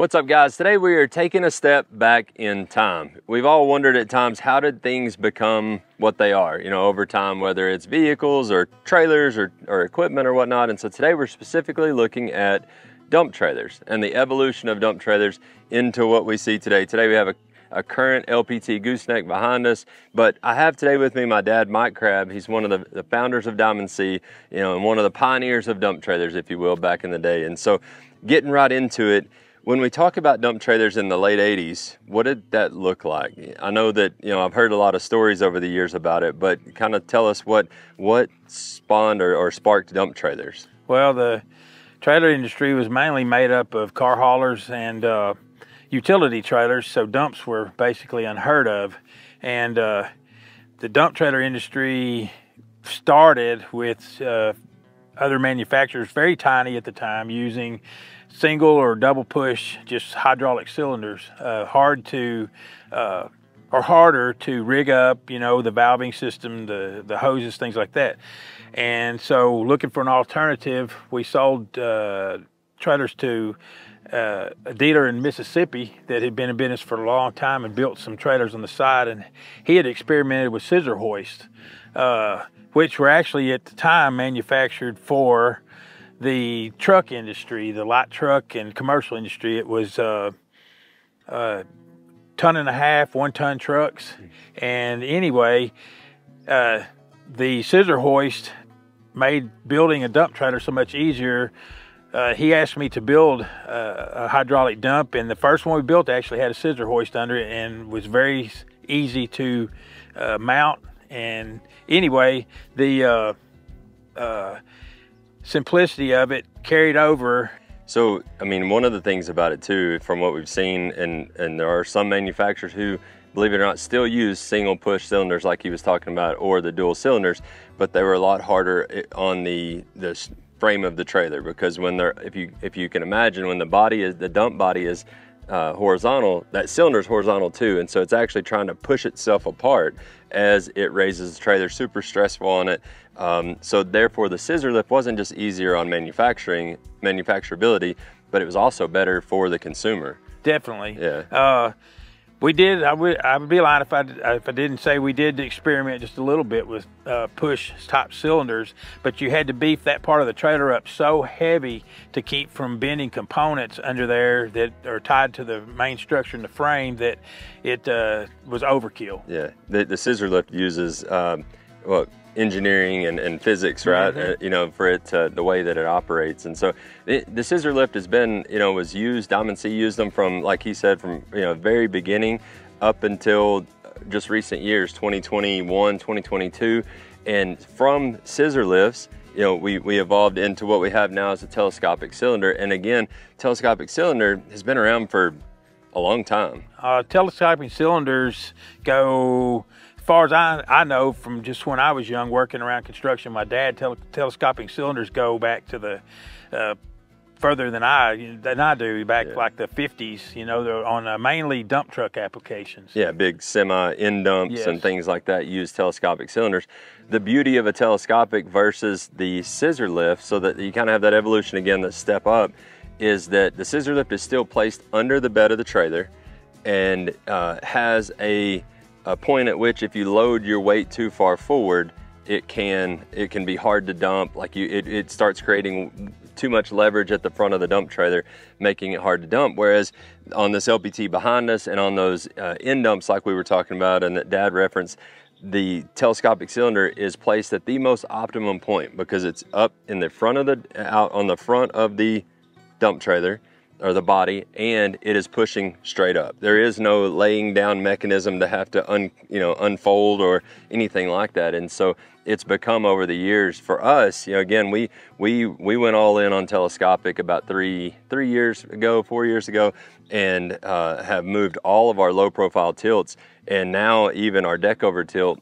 What's up guys? Today we are taking a step back in time. We've all wondered at times how did things become what they are, you know, over time, whether it's vehicles or trailers or, or equipment or whatnot. And so today we're specifically looking at dump trailers and the evolution of dump trailers into what we see today. Today we have a, a current LPT gooseneck behind us, but I have today with me my dad, Mike Crabb. He's one of the, the founders of Diamond C, you know, and one of the pioneers of dump trailers, if you will, back in the day. And so getting right into it, when we talk about dump trailers in the late 80s, what did that look like? I know that, you know, I've heard a lot of stories over the years about it, but kind of tell us what what spawned or, or sparked dump trailers. Well, the trailer industry was mainly made up of car haulers and uh, utility trailers, so dumps were basically unheard of. And uh, the dump trailer industry started with uh, other manufacturers, very tiny at the time, using single or double push, just hydraulic cylinders. Uh, hard to, uh, or harder to rig up, you know, the valving system, the, the hoses, things like that. And so looking for an alternative, we sold uh, trailers to uh, a dealer in Mississippi that had been in business for a long time and built some trailers on the side. And he had experimented with scissor hoists, uh, which were actually at the time manufactured for the truck industry, the light truck and commercial industry, it was uh, uh, ton and a half, one ton trucks. And anyway, uh, the scissor hoist made building a dump trailer so much easier. Uh, he asked me to build uh, a hydraulic dump, and the first one we built actually had a scissor hoist under it and was very easy to uh, mount. And anyway, the simplicity of it carried over. So, I mean, one of the things about it too, from what we've seen, and, and there are some manufacturers who, believe it or not, still use single push cylinders like he was talking about, or the dual cylinders, but they were a lot harder eh, on the, the frame of the trailer because when they're, if you, if you can imagine, when the body is, the dump body is uh, horizontal, that cylinder is horizontal too. And so it's actually trying to push itself apart as it raises the trailer, super stressful on it. Um, so therefore the scissor lift wasn't just easier on manufacturing, manufacturability, but it was also better for the consumer. Definitely. Yeah. Uh, we did. I would. I would be lying if I if I didn't say we did experiment just a little bit with uh, push top cylinders. But you had to beef that part of the trailer up so heavy to keep from bending components under there that are tied to the main structure in the frame that it uh, was overkill. Yeah. The, the scissor lift uses um, well engineering and, and physics, right? Mm -hmm. uh, you know, for it to, the way that it operates. And so it, the scissor lift has been, you know, was used, Diamond C used them from, like he said, from, you know, very beginning up until just recent years, 2021, 2022. And from scissor lifts, you know, we, we evolved into what we have now as a telescopic cylinder. And again, telescopic cylinder has been around for a long time. Uh, telescopic cylinders go far as I, I know from just when I was young working around construction, my dad tele telescoping cylinders go back to the uh, further than I than I do back yeah. like the 50s. You know, they're on uh, mainly dump truck applications. Yeah, big semi end dumps yes. and things like that use telescopic cylinders. The beauty of a telescopic versus the scissor lift, so that you kind of have that evolution again, that step up, is that the scissor lift is still placed under the bed of the trailer and uh, has a a point at which if you load your weight too far forward, it can it can be hard to dump. Like you, it, it starts creating too much leverage at the front of the dump trailer, making it hard to dump. Whereas on this LPT behind us and on those uh, end dumps like we were talking about and that dad referenced, the telescopic cylinder is placed at the most optimum point because it's up in the front of the, out on the front of the dump trailer or the body and it is pushing straight up. There is no laying down mechanism to have to un, you know, unfold or anything like that. And so it's become over the years for us, you know, again, we, we, we went all in on telescopic about three, three years ago, four years ago, and uh, have moved all of our low profile tilts. And now even our deck over tilt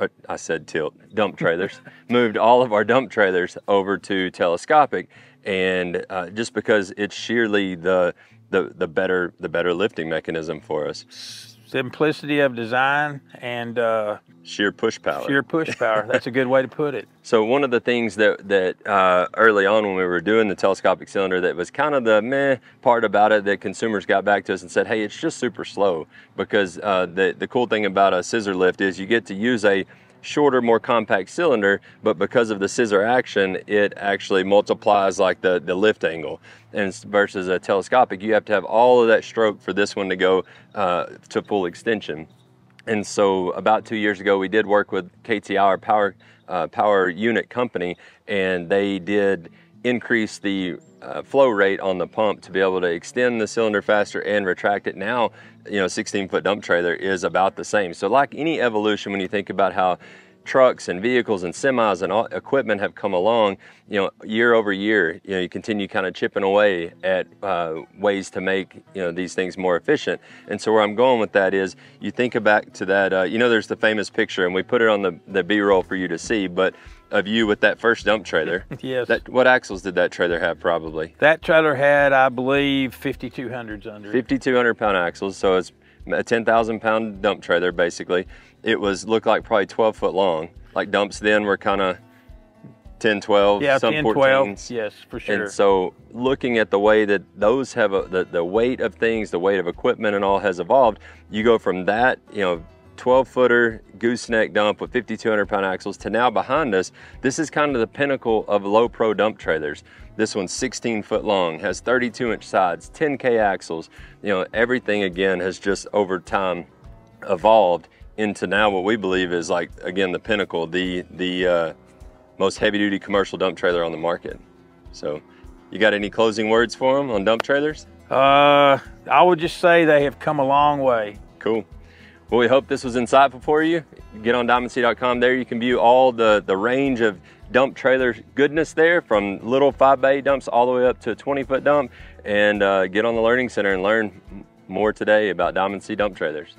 uh, I said tilt, dump trailers, moved all of our dump trailers over to telescopic and uh, just because it's sheerly the, the the better the better lifting mechanism for us. simplicity of design and uh, sheer push power. Sheer push power. That's a good way to put it. So one of the things that that uh, early on when we were doing the telescopic cylinder that was kind of the meh part about it that consumers got back to us and said, hey, it's just super slow because uh, the the cool thing about a scissor lift is you get to use a shorter, more compact cylinder, but because of the scissor action, it actually multiplies like the, the lift angle. And versus a telescopic, you have to have all of that stroke for this one to go uh, to full extension. And so about two years ago, we did work with KTI, our power, uh, power unit company, and they did increase the uh, flow rate on the pump to be able to extend the cylinder faster and retract it. Now, you know, 16 foot dump trailer is about the same. So like any evolution, when you think about how trucks and vehicles and semis and all, equipment have come along, you know, year over year, you know, you continue kind of chipping away at uh, ways to make, you know, these things more efficient. And so where I'm going with that is you think back to that, uh, you know, there's the famous picture and we put it on the, the B-roll for you to see, but of you with that first dump trailer. yes. That, what axles did that trailer have probably? That trailer had, I believe, 5,200s under 5,200 pound axles. So it's a 10,000 pound dump trailer basically. It was looked like probably 12 foot long. Like dumps then were kind of 10, 12, yeah, some 10, 14s. 12, yes, for sure. And so looking at the way that those have a, the, the weight of things, the weight of equipment and all has evolved, you go from that, you know, 12 footer gooseneck dump with 5,200 pound axles to now behind us, this is kind of the pinnacle of low pro dump trailers. This one's 16 foot long, has 32 inch sides, 10K axles. You know, everything again has just over time evolved into now what we believe is like, again, the pinnacle, the, the uh, most heavy duty commercial dump trailer on the market. So you got any closing words for them on dump trailers? Uh, I would just say they have come a long way. Cool. Well, we hope this was insightful for you. Get on diamondc.com. There you can view all the, the range of dump trailer goodness there from little five bay dumps all the way up to a 20 foot dump and uh, get on the Learning Center and learn more today about Diamond C dump trailers.